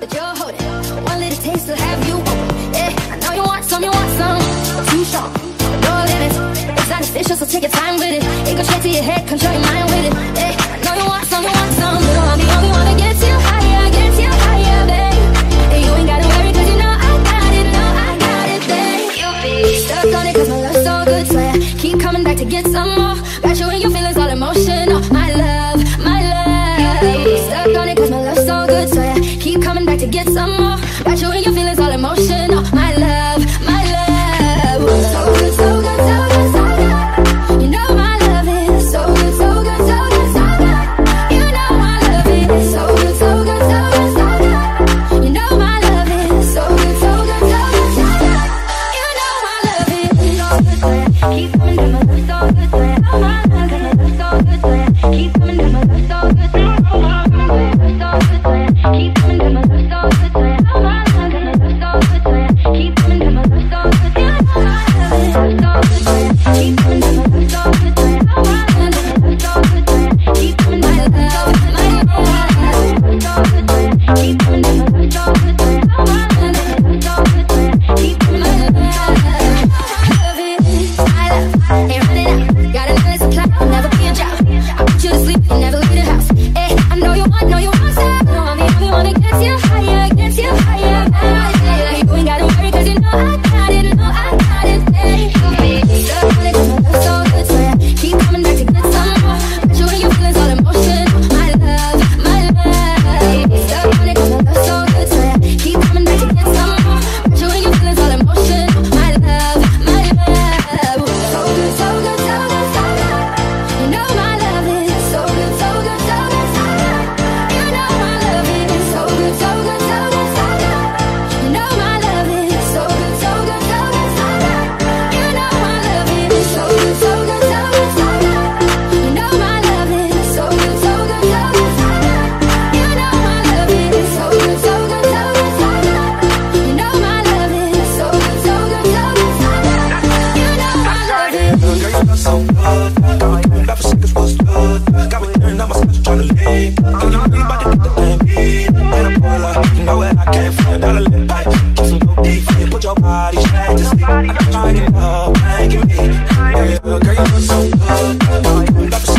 that you're holding. One little taste will have you open. Yeah, I know you want some, you want some. Too strong, no limits. It's artificial, so take your time with it. It goes straight to your head, control your mind with it. Yeah, I know you want some, you want some. But I'm the only one that gets you higher, gets you higher, babe. And you ain't gotta worry, cause you know I got it, know I got it, babe. You be stuck on it, cause my love's so good, swear. Keep coming back to get some more. you higher wanna deep, you put your body straight Just sleep. I got you. Girl, you look so good.